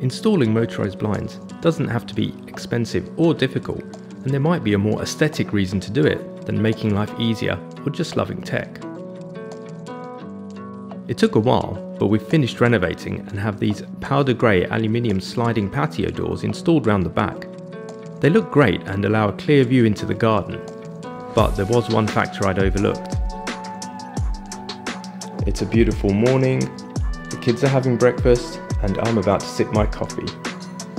Installing motorized blinds doesn't have to be expensive or difficult, and there might be a more aesthetic reason to do it than making life easier or just loving tech. It took a while, but we've finished renovating and have these powder grey aluminium sliding patio doors installed round the back. They look great and allow a clear view into the garden, but there was one factor I'd overlooked. It's a beautiful morning, the kids are having breakfast, and I'm about to sip my coffee.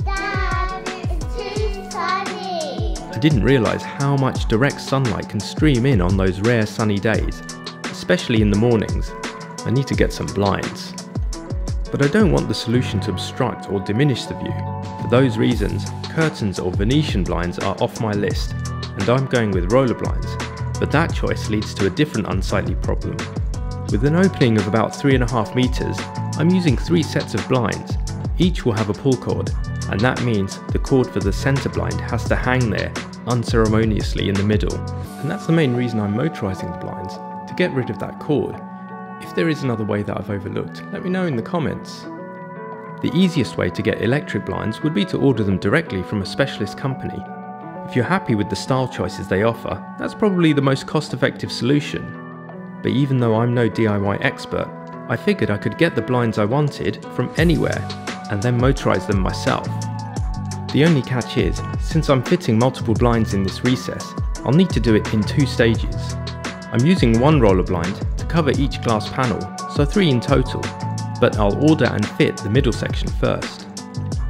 Dad, it's too sunny. I didn't realise how much direct sunlight can stream in on those rare sunny days, especially in the mornings. I need to get some blinds. But I don't want the solution to obstruct or diminish the view. For those reasons, curtains or Venetian blinds are off my list, and I'm going with roller blinds, but that choice leads to a different unsightly problem. With an opening of about 3.5 metres, I'm using three sets of blinds. Each will have a pull cord, and that means the cord for the centre blind has to hang there unceremoniously in the middle. And that's the main reason I'm motorising the blinds, to get rid of that cord if there is another way that I've overlooked, let me know in the comments. The easiest way to get electric blinds would be to order them directly from a specialist company. If you're happy with the style choices they offer, that's probably the most cost effective solution. But even though I'm no DIY expert, I figured I could get the blinds I wanted from anywhere and then motorise them myself. The only catch is, since I'm fitting multiple blinds in this recess, I'll need to do it in two stages. I'm using one roller blind to cover each glass panel, so three in total, but I'll order and fit the middle section first.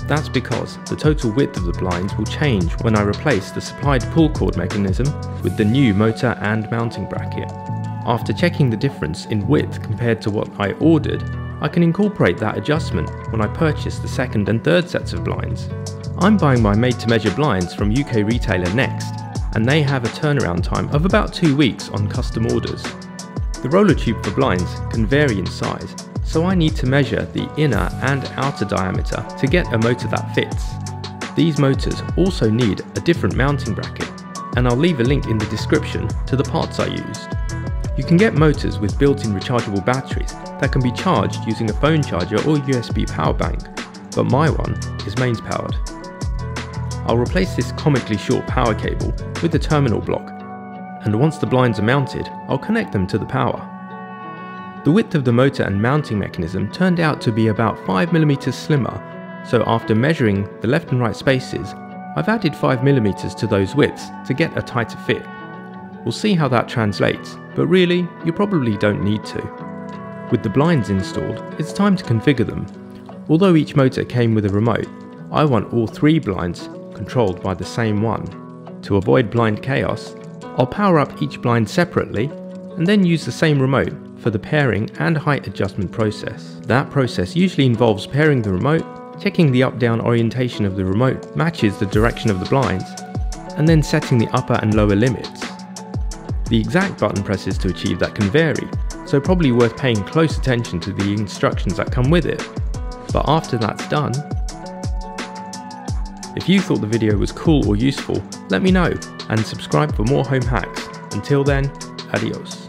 That's because the total width of the blinds will change when I replace the supplied pull cord mechanism with the new motor and mounting bracket. After checking the difference in width compared to what I ordered, I can incorporate that adjustment when I purchase the second and third sets of blinds. I'm buying my made to measure blinds from UK retailer Next, and they have a turnaround time of about two weeks on custom orders. The roller tube for blinds can vary in size, so I need to measure the inner and outer diameter to get a motor that fits. These motors also need a different mounting bracket, and I'll leave a link in the description to the parts I used. You can get motors with built-in rechargeable batteries that can be charged using a phone charger or USB power bank, but my one is mains powered. I'll replace this comically short power cable with the terminal block and once the blinds are mounted, I'll connect them to the power. The width of the motor and mounting mechanism turned out to be about 5mm slimmer, so after measuring the left and right spaces, I've added 5mm to those widths to get a tighter fit. We'll see how that translates, but really, you probably don't need to. With the blinds installed, it's time to configure them. Although each motor came with a remote, I want all three blinds controlled by the same one. To avoid blind chaos, I'll power up each blind separately and then use the same remote for the pairing and height adjustment process. That process usually involves pairing the remote, checking the up-down orientation of the remote matches the direction of the blinds, and then setting the upper and lower limits. The exact button presses to achieve that can vary, so probably worth paying close attention to the instructions that come with it. But after that's done, if you thought the video was cool or useful, let me know and subscribe for more home hacks. Until then, adios.